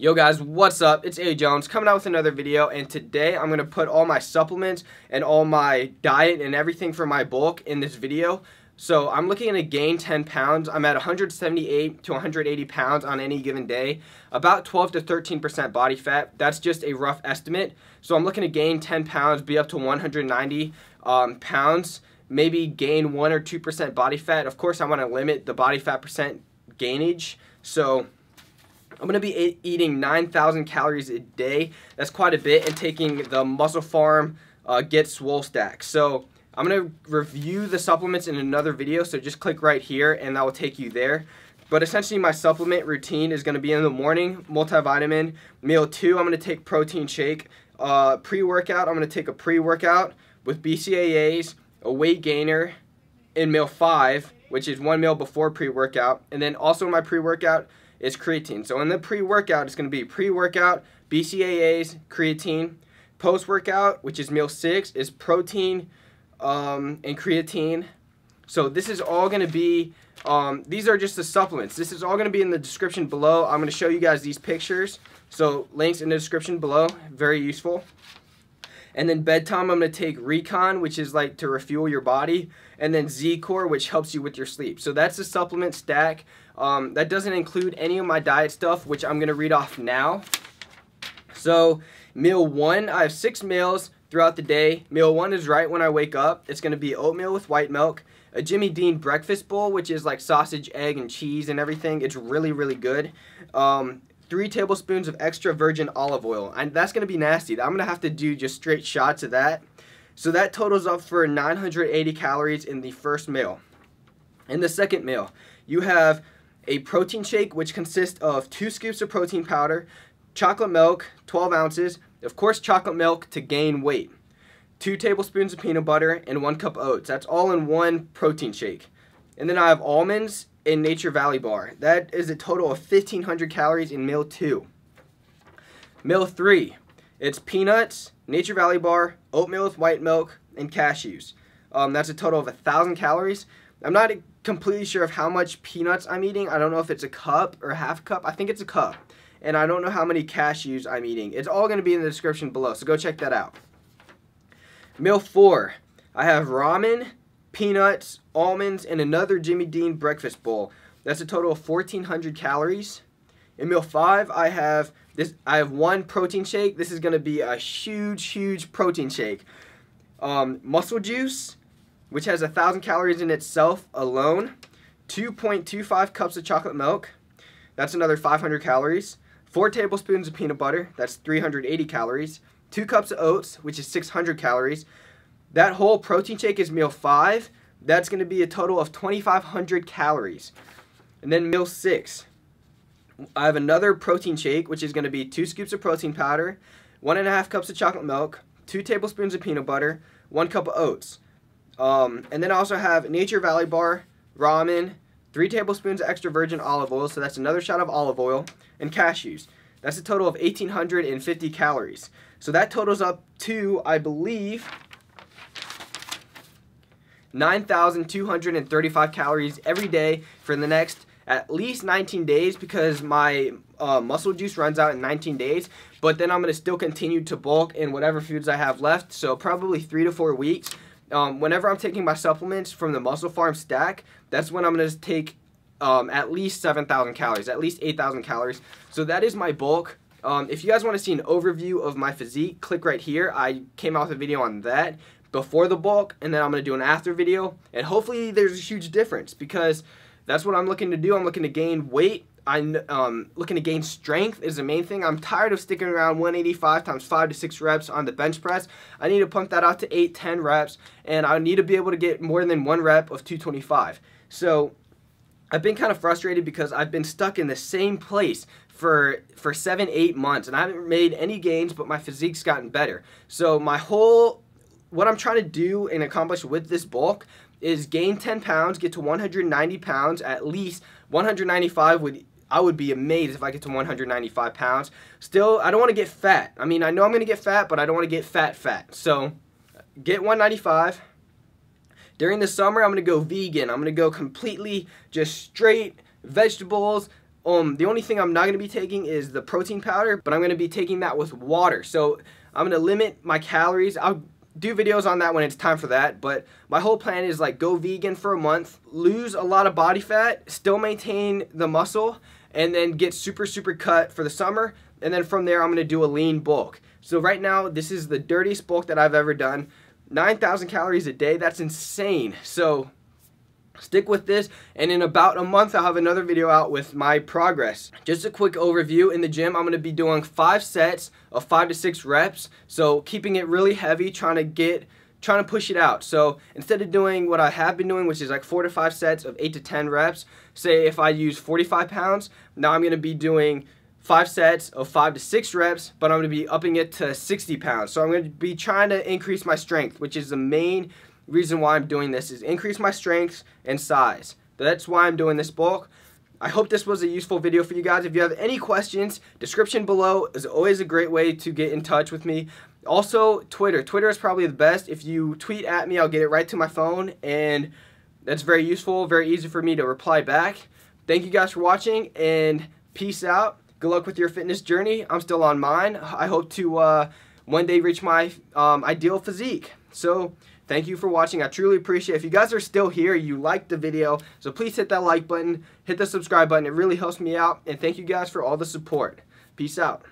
Yo guys, what's up? It's A Jones coming out with another video and today I'm going to put all my supplements and all my diet and everything for my bulk in this video. So I'm looking to gain 10 pounds. I'm at 178 to 180 pounds on any given day. About 12 to 13% body fat. That's just a rough estimate. So I'm looking to gain 10 pounds, be up to 190 um, pounds, maybe gain 1 or 2% body fat. Of course, I want to limit the body fat percent gainage. So I'm going to be eating 9,000 calories a day. That's quite a bit and taking the MusclePharm uh, Get Swole Stack. So I'm going to review the supplements in another video, so just click right here and that will take you there. But essentially my supplement routine is going to be in the morning, multivitamin. Meal 2, I'm going to take protein shake. Uh, Pre-workout, I'm going to take a pre-workout with BCAAs, a weight gainer in meal 5, which is one meal before pre-workout. And then also in my pre-workout, is creatine. So in the pre-workout, it's going to be pre-workout, BCAAs, creatine. Post-workout, which is meal six, is protein um, and creatine. So this is all going to be, um, these are just the supplements. This is all going to be in the description below. I'm going to show you guys these pictures. So links in the description below, very useful. And then bedtime, I'm going to take Recon, which is like to refuel your body. And then Z-Core, which helps you with your sleep. So that's the supplement stack. Um, that doesn't include any of my diet stuff, which I'm going to read off now. So meal one, I have six meals throughout the day. Meal one is right when I wake up. It's going to be oatmeal with white milk. A Jimmy Dean breakfast bowl, which is like sausage, egg, and cheese and everything. It's really, really good. Um, three tablespoons of extra virgin olive oil. And that's going to be nasty. I'm going to have to do just straight shots of that. So that totals up for 980 calories in the first meal. In the second meal, you have a protein shake, which consists of two scoops of protein powder, chocolate milk, 12 ounces, of course chocolate milk to gain weight, two tablespoons of peanut butter, and one cup oats. That's all in one protein shake. And then I have almonds in Nature Valley Bar. That is a total of 1,500 calories in meal two. Meal three, it's peanuts, Nature Valley Bar, oatmeal with white milk, and cashews. Um, that's a total of 1,000 calories. I'm not completely sure of how much peanuts I'm eating. I don't know if it's a cup or half cup. I think it's a cup. And I don't know how many cashews I'm eating. It's all going to be in the description below, so go check that out. Meal 4. I have ramen, peanuts, almonds, and another Jimmy Dean breakfast bowl. That's a total of 1,400 calories. In meal five, I have this. I have one protein shake. This is going to be a huge, huge protein shake. Um, muscle juice, which has a thousand calories in itself alone. 2.25 cups of chocolate milk. That's another 500 calories. Four tablespoons of peanut butter. That's 380 calories. Two cups of oats, which is 600 calories. That whole protein shake is meal five. That's going to be a total of 2,500 calories. And then meal six. I have another protein shake, which is going to be two scoops of protein powder, one and a half cups of chocolate milk, two tablespoons of peanut butter, one cup of oats. Um, and then I also have Nature Valley Bar, ramen, three tablespoons of extra virgin olive oil, so that's another shot of olive oil, and cashews. That's a total of 1,850 calories. So that totals up to, I believe, 9,235 calories every day for the next at least 19 days because my uh, muscle juice runs out in 19 days. But then I'm going to still continue to bulk in whatever foods I have left. So probably three to four weeks. Um, whenever I'm taking my supplements from the MusclePharm stack, that's when I'm going to take um, at least 7,000 calories, at least 8,000 calories. So that is my bulk. Um, if you guys want to see an overview of my physique, click right here. I came out with a video on that before the bulk, and then I'm going to do an after video. And hopefully there's a huge difference because that's what I'm looking to do. I'm looking to gain weight. I'm um, looking to gain strength is the main thing. I'm tired of sticking around 185 times 5 to 6 reps on the bench press. I need to pump that out to 8, 10 reps, and I need to be able to get more than one rep of 225. So I've been kind of frustrated because I've been stuck in the same place for for seven, eight months, and I haven't made any gains, but my physique's gotten better. So my whole what I'm trying to do and accomplish with this bulk is gain 10 pounds, get to 190 pounds, at least 195 would I would be amazed if I get to 195 pounds. Still, I don't want to get fat. I mean, I know I'm going to get fat, but I don't want to get fat fat. So, get 195. During the summer, I'm going to go vegan. I'm going to go completely just straight vegetables, Um, the only thing I'm not going to be taking is the protein powder, but I'm going to be taking that with water. So I'm going to limit my calories. I'll do videos on that when it's time for that, but my whole plan is like go vegan for a month, lose a lot of body fat, still maintain the muscle, and then get super, super cut for the summer. And then from there, I'm to do a lean bulk. So right now, this is the dirtiest bulk that I've ever done. 9,000 calories a day, that's insane. So stick with this and in about a month I'll have another video out with my progress. Just a quick overview in the gym I'm going to be doing five sets of five to six reps so keeping it really heavy trying to get trying to push it out so instead of doing what I have been doing which is like four to five sets of eight to ten reps say if I use 45 pounds now I'm going to be doing five sets of five to six reps, but I'm going to be upping it to 60 pounds. So I'm going to be trying to increase my strength, which is the main reason why I'm doing this is increase my strength and size. That's why I'm doing this bulk. I hope this was a useful video for you guys. If you have any questions, description below is always a great way to get in touch with me. Also, Twitter. Twitter is probably the best. If you tweet at me, I'll get it right to my phone, and that's very useful, very easy for me to reply back. Thank you guys for watching, and peace out. Good luck with your fitness journey. I'm still on mine. I hope to uh, one day reach my um, ideal physique. So, Thank you for watching. I truly appreciate it. If you guys are still here, you liked the video, so please hit that like button, hit the subscribe button. It really helps me out. And thank you guys for all the support. Peace out.